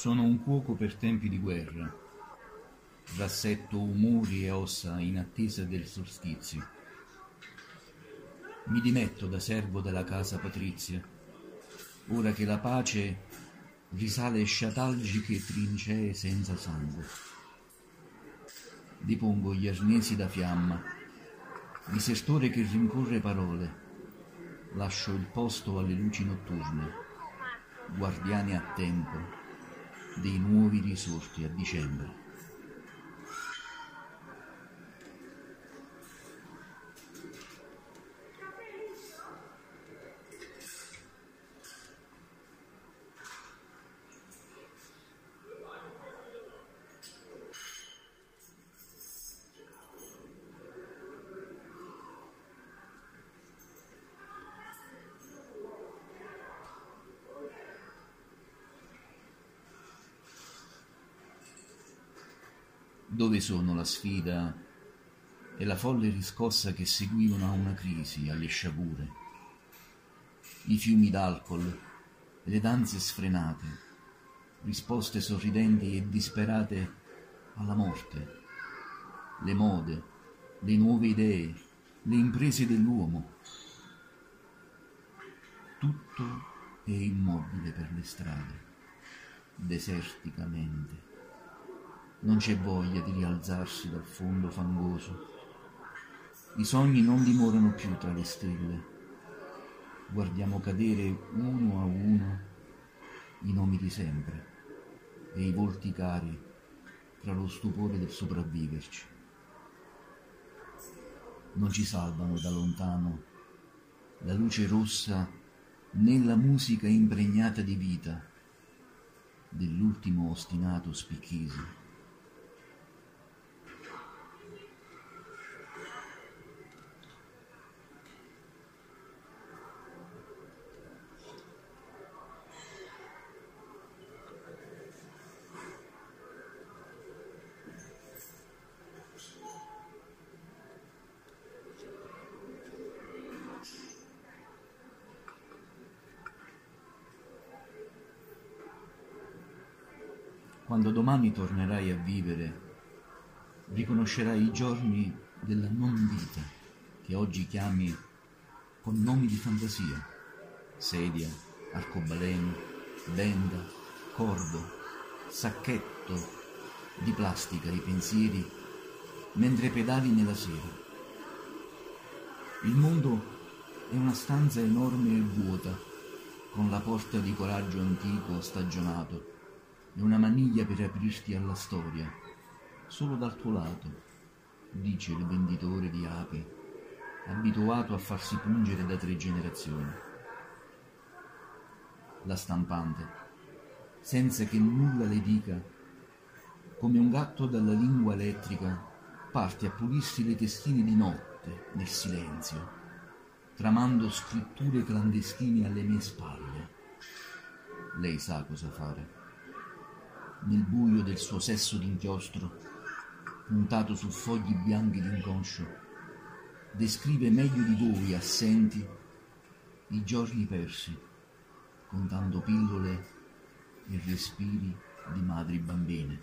Sono un cuoco per tempi di guerra. Rassetto umori e ossa in attesa del solstizio. Mi dimetto da servo della casa patrizia, ora che la pace risale sciatalgiche trincee senza sangue. Dipongo gli arnesi da fiamma, disertore che rincorre parole. Lascio il posto alle luci notturne, guardiani a tempo dei nuovi risorti a dicembre. Dove sono la sfida e la folle riscossa che seguivano a una crisi, alle sciagure? I fiumi d'alcol le danze sfrenate, risposte sorridenti e disperate alla morte, le mode, le nuove idee, le imprese dell'uomo. Tutto è immobile per le strade, deserticamente non c'è voglia di rialzarsi dal fondo fangoso. I sogni non dimorano più tra le stelle. Guardiamo cadere uno a uno i nomi di sempre e i volti cari tra lo stupore del sopravviverci. Non ci salvano da lontano la luce rossa né la musica impregnata di vita dell'ultimo ostinato spicchisi. Quando domani tornerai a vivere, riconoscerai i giorni della non vita che oggi chiami con nomi di fantasia, sedia, arcobaleno, benda, cordo, sacchetto di plastica i pensieri mentre pedali nella sera. Il mondo è una stanza enorme e vuota, con la porta di coraggio antico stagionato e una maniglia per aprirti alla storia, solo dal tuo lato, dice il venditore di api, abituato a farsi pungere da tre generazioni. La stampante, senza che nulla le dica, come un gatto dalla lingua elettrica, parte a pulirsi le testine di notte nel silenzio, tramando scritture clandestine alle mie spalle. Lei sa cosa fare nel buio del suo sesso d'inchiostro, puntato su fogli bianchi d'inconscio, descrive meglio di voi assenti i giorni persi, contando pillole e respiri di madri bambine.